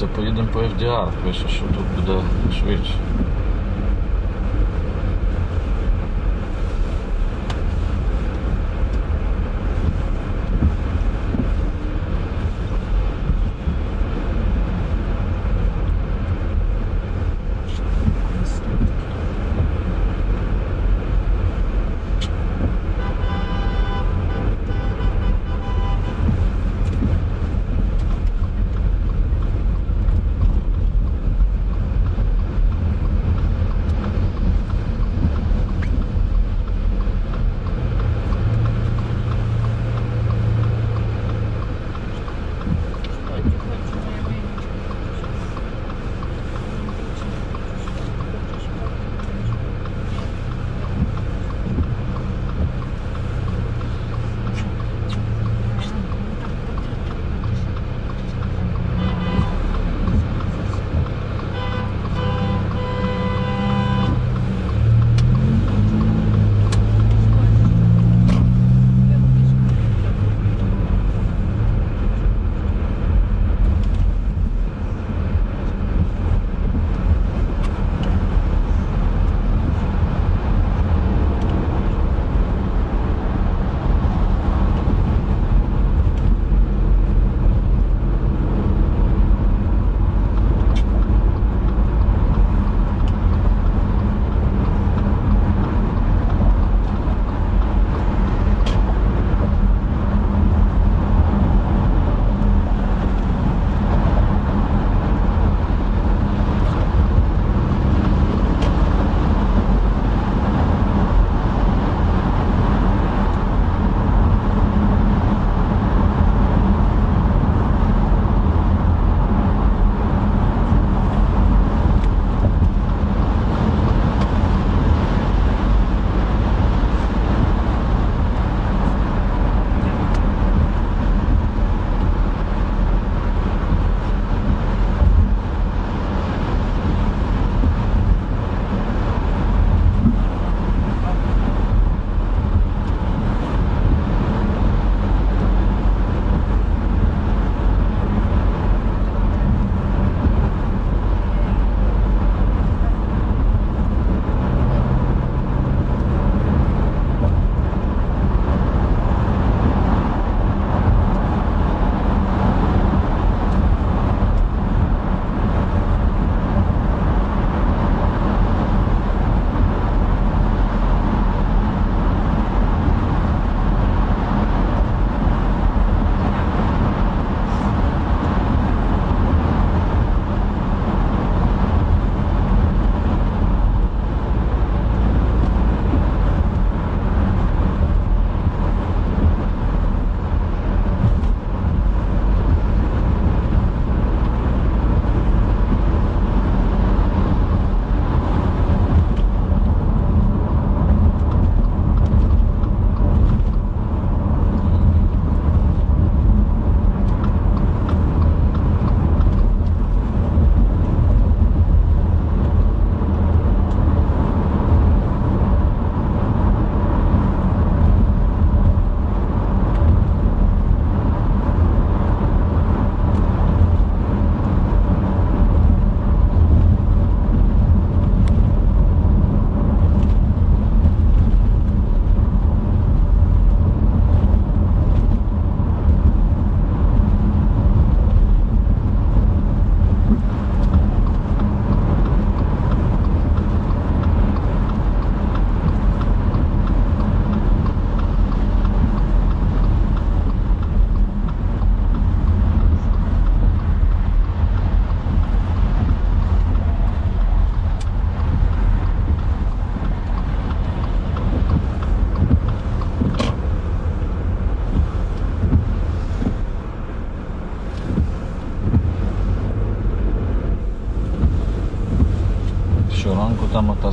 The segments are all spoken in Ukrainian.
Ну, То поїдемо по FDR, пише, що тут буде швидше.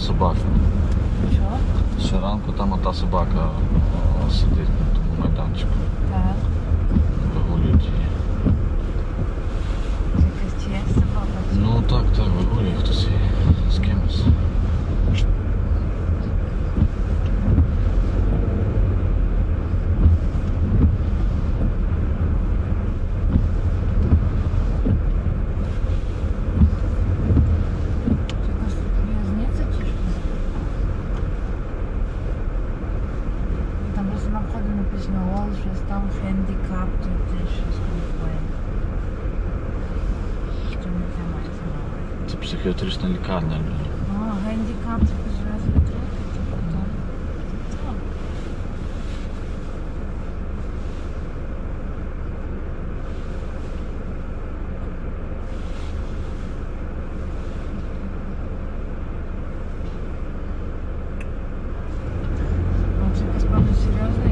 собака. Що? ранку там ота собака о, сидить на тому майданчику. Так. Вигулюють її. Якась чиясь собака? Ну так, так, вигулює хтось її з кимось.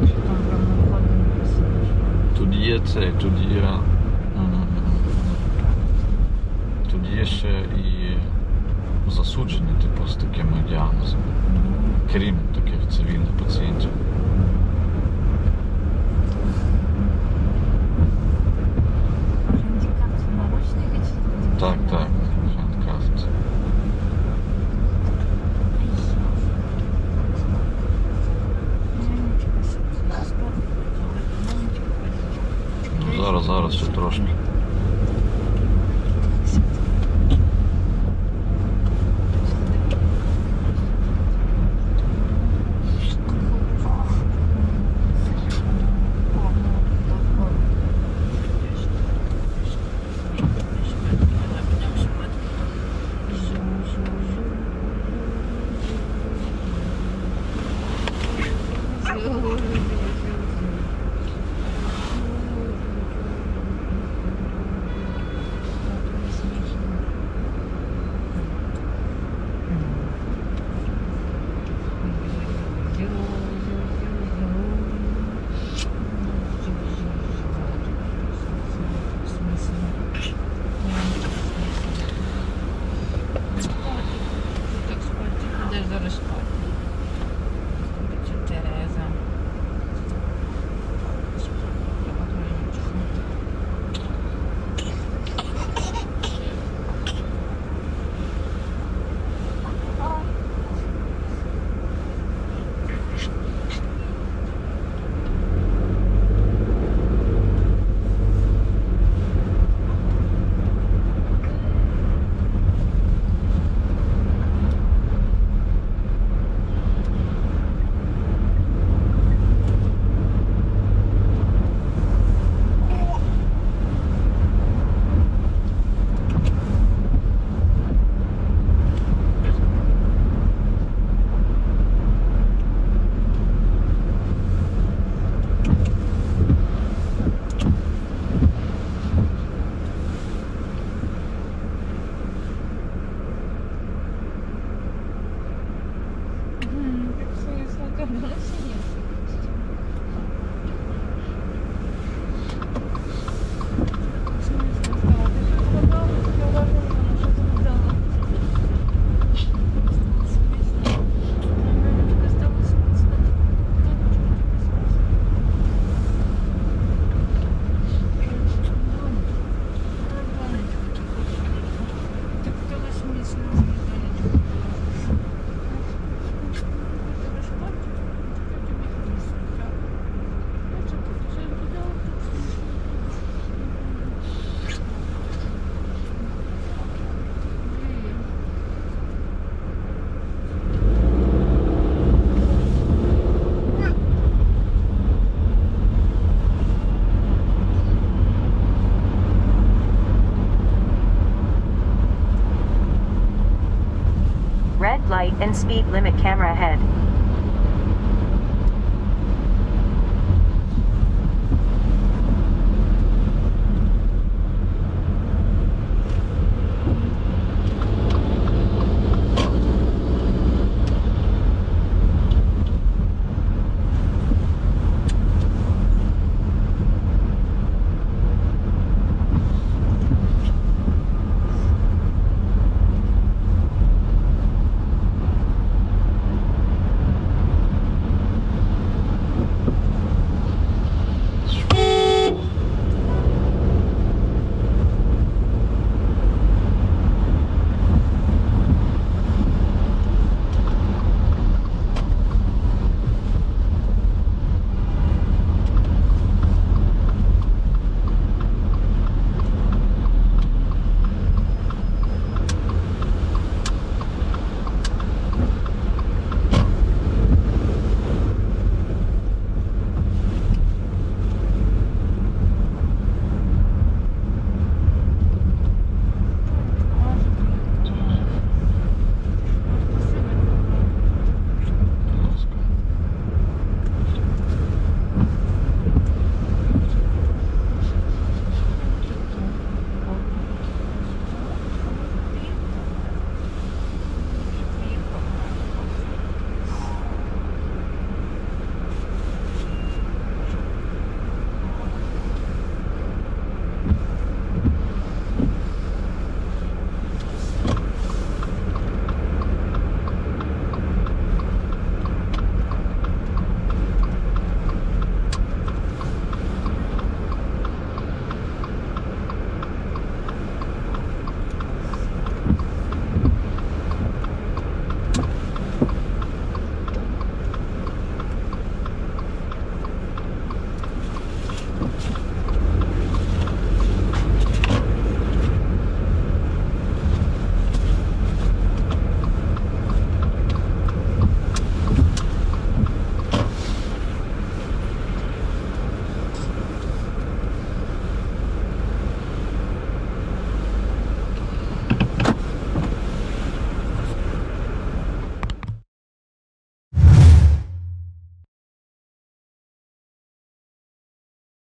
Якщо там прямо на вході написано, що Тут є це, тут є. м, Тут є ще і засуджені, типу, з такими діагнозами. Крім таких цивільних пацієнтів. Так, так. Handcuffed. Ну, зараз, зараз ще трошки. Light and speed limit camera ahead.